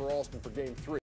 for Alston for game three.